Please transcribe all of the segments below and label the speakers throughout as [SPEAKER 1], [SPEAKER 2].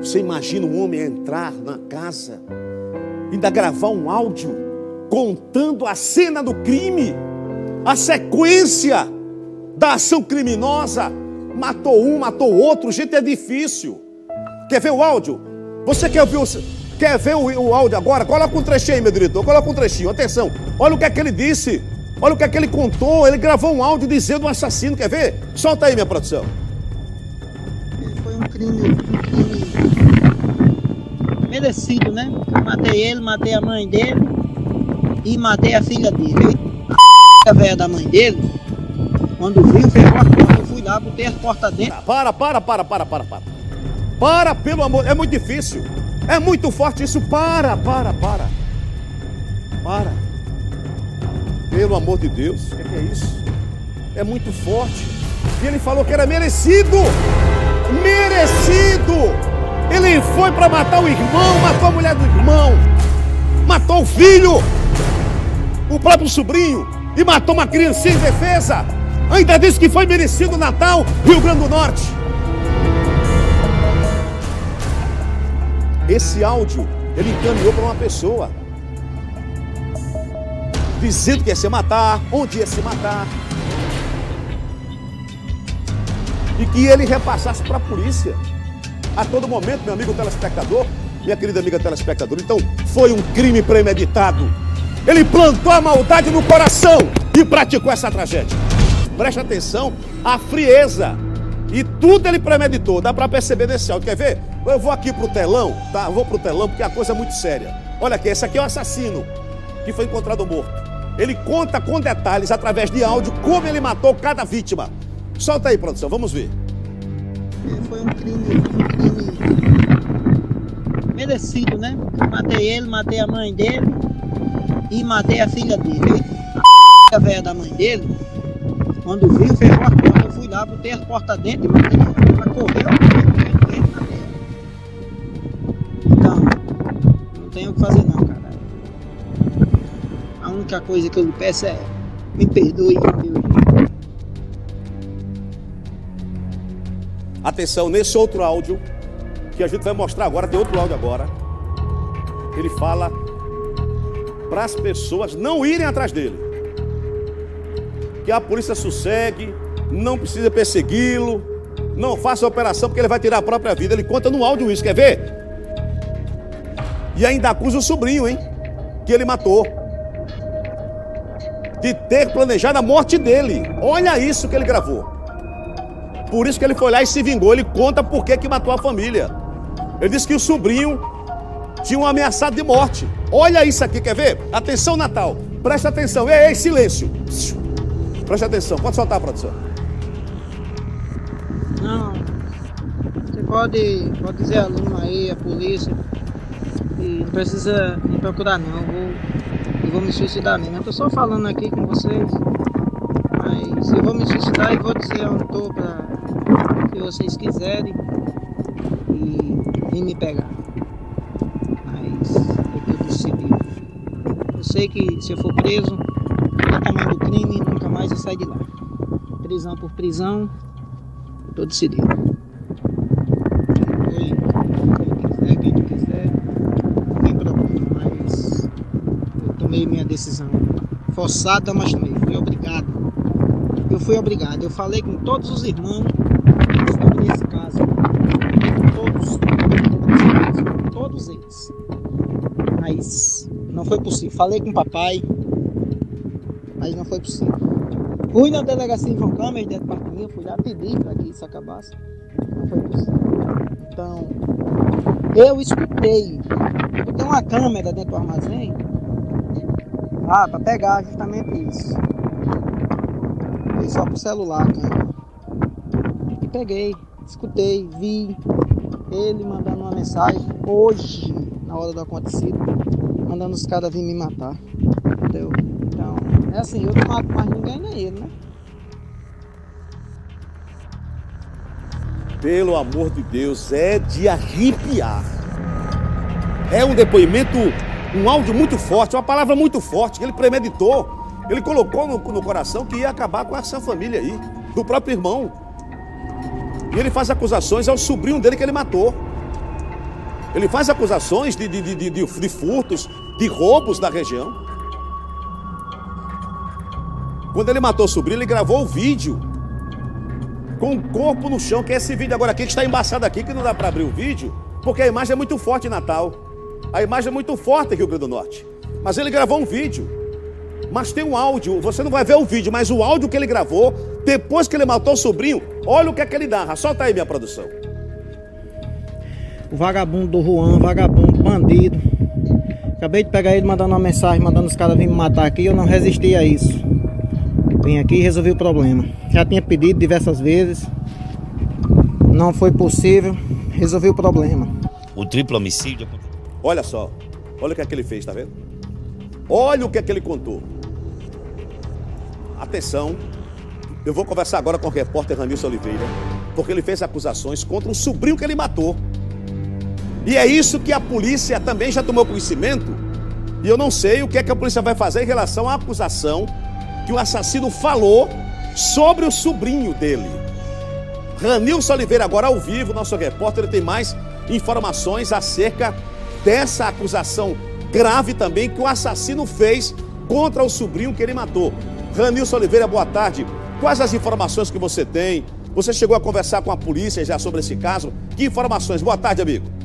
[SPEAKER 1] Você imagina um homem entrar na casa, ainda gravar um áudio contando a cena do crime, a sequência da ação criminosa. Matou um, matou outro, gente, é difícil. Quer ver o áudio? Você quer ouvir o, quer ver o, o áudio agora? Coloca um trechinho aí, meu diretor. Coloca um trechinho. Atenção. Olha o que é que ele disse. Olha o que é que ele contou. Ele gravou um áudio dizendo um assassino. Quer ver? Solta aí, minha produção.
[SPEAKER 2] Foi um crime merecido, né? Matei ele, matei a mãe dele e matei a filha dele. A velha da mãe dele, quando viu, fechou a porta. Eu fui lá, botei as portas dentro.
[SPEAKER 1] Para, para, para, para, para, para. Para, pelo amor. É muito difícil. É muito forte isso. Para, para, para. Para. Pelo amor de Deus. O que é isso? É muito forte. E ele falou que era merecido. Merecido. Ele foi para matar o irmão, matou a mulher do irmão, matou o filho, o próprio sobrinho, e matou uma criancinha indefesa. Ainda disse que foi merecido Natal, Rio Grande do Norte. Esse áudio ele encaminhou para uma pessoa, dizendo que ia se matar, onde ia se matar, e que ele repassasse para a polícia a todo momento, meu amigo telespectador, minha querida amiga telespectadora. Então, foi um crime premeditado. Ele plantou a maldade no coração e praticou essa tragédia. Preste atenção, a frieza. E tudo ele premeditou, dá para perceber nesse áudio. Quer ver? Eu vou aqui pro telão, tá? Eu vou pro telão porque a coisa é muito séria. Olha aqui, esse aqui é o assassino que foi encontrado morto. Ele conta com detalhes através de áudio como ele matou cada vítima. Solta aí, produção, vamos ver.
[SPEAKER 2] Foi um crime, um crime merecido, né? Matei ele, matei a mãe dele e matei a filha dele. A velha da mãe dele, quando viu, fechou a porta. Eu fui lá, botei as portas dentro e matei ela. Correu. Então, não tenho o que fazer não, cara. A única coisa que eu lhe peço é me perdoe, meu
[SPEAKER 1] Atenção, nesse outro áudio, que a gente vai mostrar agora, tem outro áudio agora. Ele fala para as pessoas não irem atrás dele. Que a polícia sossegue, não precisa persegui-lo, não faça operação porque ele vai tirar a própria vida. Ele conta no áudio isso, quer ver? E ainda acusa o sobrinho, hein? Que ele matou. De ter planejado a morte dele. Olha isso que ele gravou. Por isso que ele foi lá e se vingou. Ele conta por que, que matou a família. Ele disse que o sobrinho tinha um ameaçado de morte. Olha isso aqui, quer ver? Atenção, Natal. Presta atenção. Ei, ei, silêncio. Presta atenção. Pode soltar produção.
[SPEAKER 2] Não. Você pode, pode dizer a Luma aí, a polícia. E não precisa me procurar não. Eu vou, eu vou me suicidar mesmo. Eu tô só falando aqui com vocês. Mas eu vou me suicidar e vou dizer onde tô pra se vocês quiserem e me pegar. Mas é que eu decidi. Eu sei que se eu for preso, no tamanho do crime, nunca mais eu saio de lá. Prisão por prisão, tô decidido. Quem quiser, quem quiser, tem problema, mas eu tomei minha decisão. Forçada, mas tomei. Fui obrigado. Eu fui obrigado. Eu falei com todos os irmãos sobre esse caso. Todos, todos, todos eles. Mas não foi possível. Falei com o papai, mas não foi possível. Fui na delegacia em João Câmara, dentro do parquinho, fui lá pedir para que isso acabasse. Não foi possível. Então, eu escutei. Eu tenho uma câmera dentro do armazém. Ah, para pegar justamente isso. Foi só pro celular, cara. E peguei, escutei, vi ele mandando uma mensagem hoje, na hora do acontecido, mandando os caras vir me matar. Entendeu? Então, é assim, eu não mato mais ninguém nem ele, né?
[SPEAKER 1] Pelo amor de Deus, é de arrepiar. É um depoimento, um áudio muito forte, uma palavra muito forte, que ele premeditou. Ele colocou no, no coração que ia acabar com essa família aí, do próprio irmão. E ele faz acusações ao sobrinho dele que ele matou. Ele faz acusações de, de, de, de, furtos, de roubos na região. Quando ele matou o sobrinho, ele gravou o vídeo com o corpo no chão, que é esse vídeo agora aqui que está embaçado aqui, que não dá para abrir o vídeo, porque a imagem é muito forte em Natal. A imagem é muito forte aqui no Rio Grande do Norte. Mas ele gravou um vídeo. Mas tem um áudio, você não vai ver o vídeo, mas o áudio que ele gravou, depois que ele matou o sobrinho, olha o que é que ele narra. Solta aí, minha produção.
[SPEAKER 2] O vagabundo do Juan, vagabundo, bandido. Acabei de pegar ele mandando uma mensagem, mandando os caras virem me matar aqui. Eu não resisti a isso. Vim aqui e resolvi o problema. Já tinha pedido diversas vezes. Não foi possível. Resolvi o problema.
[SPEAKER 3] O triplo homicídio.
[SPEAKER 1] Olha só. Olha o que é que ele fez, tá vendo? Olha o que é que ele contou. Atenção. Eu vou conversar agora com o repórter Ranilson Oliveira, porque ele fez acusações contra o sobrinho que ele matou. E é isso que a polícia também já tomou conhecimento. E eu não sei o que é que a polícia vai fazer em relação à acusação que o assassino falou sobre o sobrinho dele. Ranilson Oliveira, agora ao vivo, nosso repórter, tem mais informações acerca dessa acusação grave também que o assassino fez contra o sobrinho que ele matou. Ranilson Oliveira, boa tarde. Quais as informações que você tem? Você chegou a conversar com a polícia já sobre esse caso? Que informações? Boa tarde, amigo.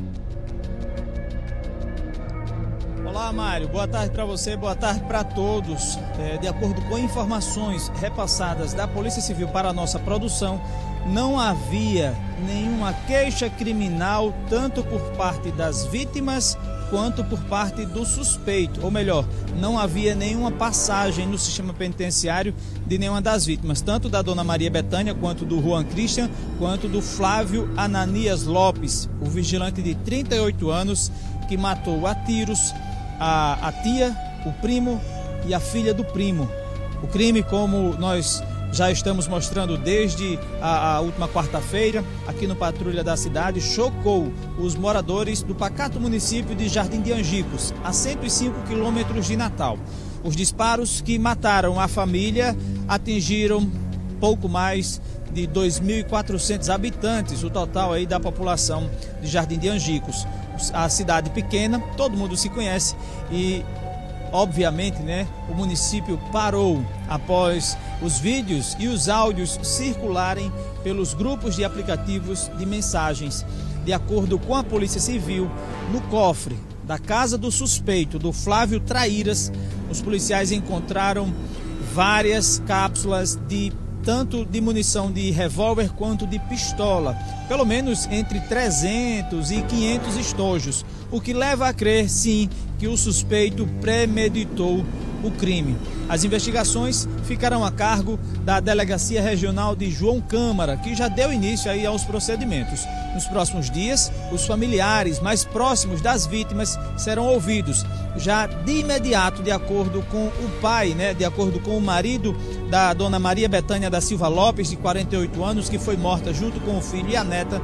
[SPEAKER 4] Olá, Mário. Boa tarde para você, boa tarde para todos. É, de acordo com informações repassadas da Polícia Civil para a nossa produção, não havia nenhuma queixa criminal, tanto por parte das vítimas quanto por parte do suspeito. Ou melhor, não havia nenhuma passagem no sistema penitenciário de nenhuma das vítimas, tanto da dona Maria Betânia, quanto do Juan Christian, quanto do Flávio Ananias Lopes, o vigilante de 38 anos que matou a tiros a, a tia, o primo e a filha do primo. O crime, como nós já estamos mostrando desde a, a última quarta-feira, aqui no Patrulha da Cidade, chocou os moradores do pacato município de Jardim de Angicos, a 105 quilômetros de Natal. Os disparos que mataram a família atingiram pouco mais de 2.400 habitantes, o total aí da população de Jardim de Angicos a cidade pequena, todo mundo se conhece e obviamente, né, o município parou após os vídeos e os áudios circularem pelos grupos de aplicativos de mensagens. De acordo com a Polícia Civil, no cofre da casa do suspeito, do Flávio Traíras, os policiais encontraram várias cápsulas de tanto de munição de revólver quanto de pistola, pelo menos entre 300 e 500 estojos, o que leva a crer, sim, que o suspeito premeditou o crime. As investigações ficarão a cargo da Delegacia Regional de João Câmara, que já deu início aí aos procedimentos. Nos próximos dias, os familiares mais próximos das vítimas serão ouvidos, já de imediato, de acordo com o pai, né, de acordo com o marido da dona Maria Betânia da Silva Lopes, de 48 anos, que foi morta junto com o filho e a neta.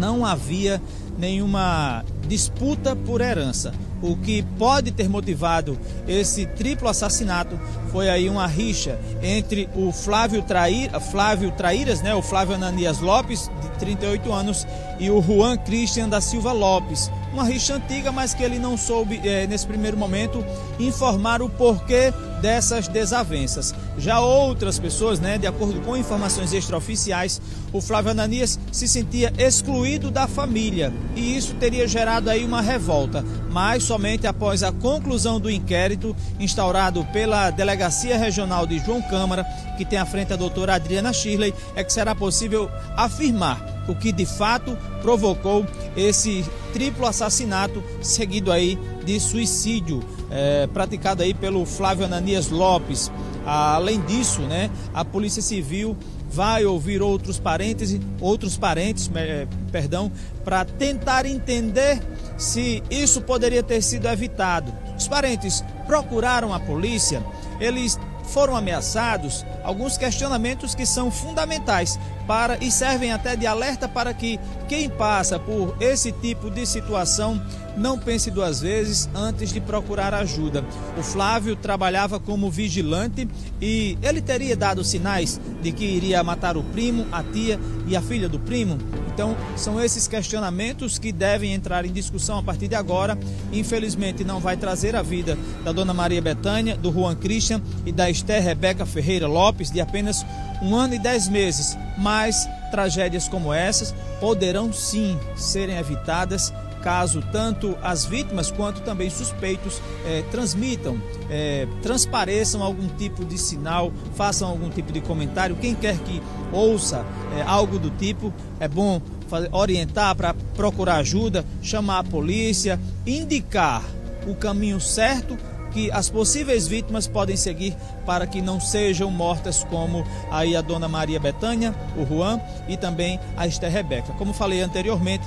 [SPEAKER 4] Não havia nenhuma disputa por herança. O que pode ter motivado esse triplo assassinato foi aí uma rixa entre o Flávio, Trair, Flávio Traíras, né, o Flávio Ananias Lopes, de 38 anos, e o Juan Christian da Silva Lopes. Uma rixa antiga, mas que ele não soube, é, nesse primeiro momento, informar o porquê dessas desavenças. Já outras pessoas, né, de acordo com informações extraoficiais, o Flávio Ananias se sentia excluído da família e isso teria gerado aí uma revolta. Mas somente após a conclusão do inquérito instaurado pela Delegacia Regional de João Câmara, que tem à frente a doutora Adriana Shirley, é que será possível afirmar o que de fato provocou esse triplo assassinato seguido aí de suicídio é, praticado aí pelo Flávio Ananias Lopes. Além disso, né, a Polícia Civil vai ouvir outros parentes, outros parentes, é, perdão, para tentar entender se isso poderia ter sido evitado. Os parentes procuraram a polícia, eles foram ameaçados alguns questionamentos que são fundamentais para e servem até de alerta para que quem passa por esse tipo de situação não pense duas vezes antes de procurar ajuda. O Flávio trabalhava como vigilante e ele teria dado sinais de que iria matar o primo, a tia e a filha do primo. Então, são esses questionamentos que devem entrar em discussão a partir de agora. Infelizmente, não vai trazer a vida da dona Maria Betânia, do Juan Christian e da Esther Rebeca Ferreira Lopes, de apenas um ano e dez meses. Mas tragédias como essas poderão sim serem evitadas caso tanto as vítimas quanto também suspeitos eh, transmitam, eh, transpareçam algum tipo de sinal, façam algum tipo de comentário. Quem quer que ouça eh, algo do tipo, é bom orientar para procurar ajuda, chamar a polícia, indicar o caminho certo que as possíveis vítimas podem seguir para que não sejam mortas como aí a dona Maria Betânia, o Juan e também a Esther Rebeca. Como falei anteriormente,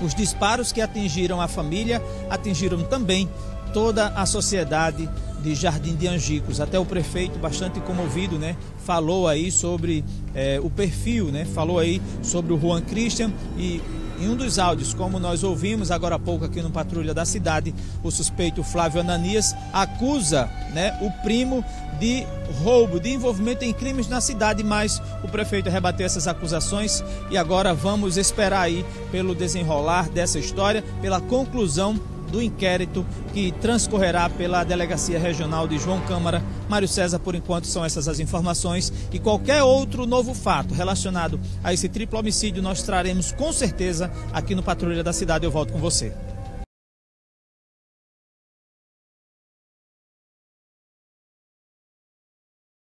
[SPEAKER 4] os disparos que atingiram a família atingiram também toda a sociedade de Jardim de Angicos. Até o prefeito, bastante comovido, né, falou aí sobre é, o perfil, né, falou aí sobre o Juan Christian e em um dos áudios, como nós ouvimos agora há pouco aqui no Patrulha da Cidade, o suspeito Flávio Ananias acusa né, o primo de roubo, de envolvimento em crimes na cidade, mas o prefeito rebateu essas acusações e agora vamos esperar aí pelo desenrolar dessa história, pela conclusão do inquérito que transcorrerá pela Delegacia Regional de João Câmara. Mário César, por enquanto, são essas as informações. E qualquer outro novo fato relacionado a esse triplo homicídio, nós traremos com certeza aqui no Patrulha da Cidade. Eu volto com você.